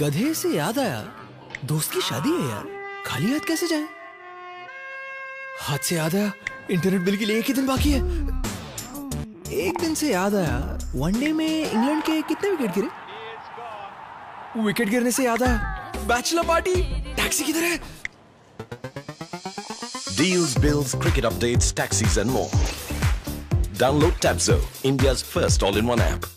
गधे से याद आया। दोस्त की शादी है यार। खाली हाथ कैसे जाए? हाथ से याद आया। इंटरनेट बिल के लिए एक ही दिन बाकी है। एक दिन से याद आया। वनडे में इंग्लैंड के कितने विकेट गिरे? विकेट गिरने से याद आया। बैचलर पार्टी टैक्सी किधर है? Deals, bills, cricket updates, taxis, and more. Download Tabzo, India's first all in one app.